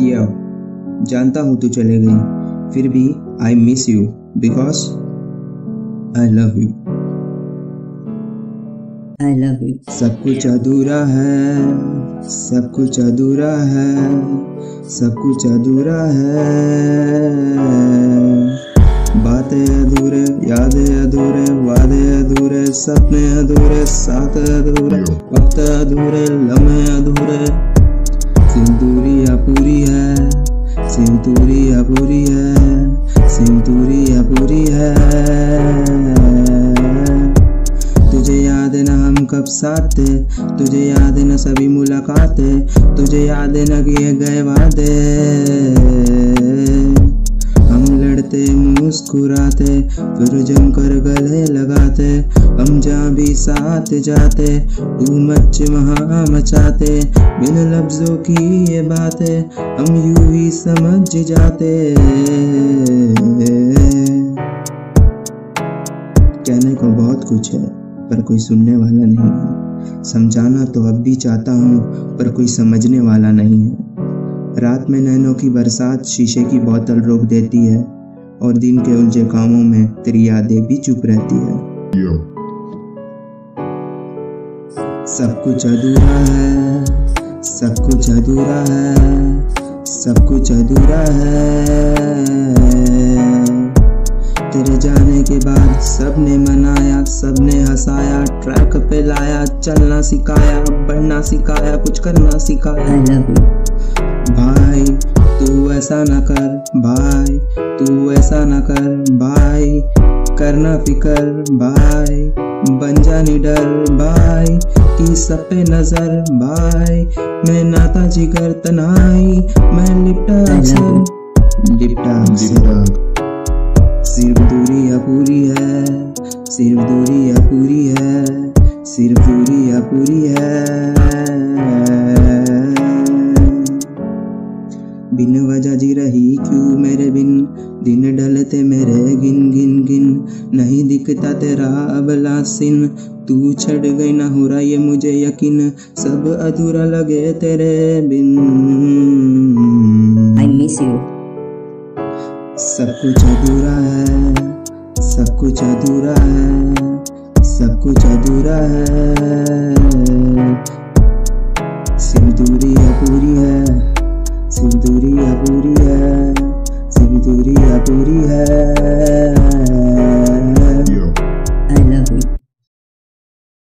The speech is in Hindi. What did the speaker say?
यो जानता हूँ तू चले गई फिर भी I miss you because I love you I love you सब कुछ अधूरा है सब कुछ अधूरा है सब कुछ अधूरा है। बातें अधूरे यादें अधूरे वादे अधूरे सपने अधूरे साथ अधूरे वक्त अधूरे लम्हे हम कब साथ थे तुझे याद है ना सभी मुलाकातें, तुझे याद है ना किए गए वादे। हम लड़ते, मुस्कुराते, फिर जमकर गले लगाते, हम जहाँ भी साथ जाते, तू मच वहाँ मचाते। बिन लफ्जों की ये बातें, हम यूँ ही समझ जाते। कहने को बहुत कुछ है। पर कोई सुनने वाला नहीं है। समझाना तो अब भी चाहता हूँ, पर कोई समझने वाला नहीं है। रात में नैनों की बरसात शीशे की बोतल रोक देती है, और दिन के उलझे कामों में तेरी यादें भी चुप रहती है। सब कुछ अधूरा है, सब कुछ अधूरा है, सब कुछ अधूरा है। तेरे जाने के बाद सबने सबने हंसाया ट्रैक पे लाया चलना सिखाया बढ़ना सिखाया कुछ करना सिखाया। भाई तू ऐसा न कर भाई तू ऐसा न कर भाई करना फिकर भाई बन जा निडर भाई की सब पे नज़र भाई मैं नाता जिगर तनाई मैं लिपटा अक्सर। लिपटा अक्सर। सिर्फ़ दूरी अपूरी है सिर्फ़ दूरी अपूरी है सिर्फ़ दूरी अपूरी है। बिन वजह जी रही क्यों मेरे बिन? दिन ढलते मेरे गिन गिन गिन। नहीं दिखता तेरा अबला सिन तू छड़ गई ना हो रहा ये मुझे यकीन। सब अधूरा लगे तेरे बिन। आई मिस यू सब कुछ अधूरा है। सब कुछ अधूरा है सब कुछ अधूरा है। सिर्फ़ दूरी पूरी है।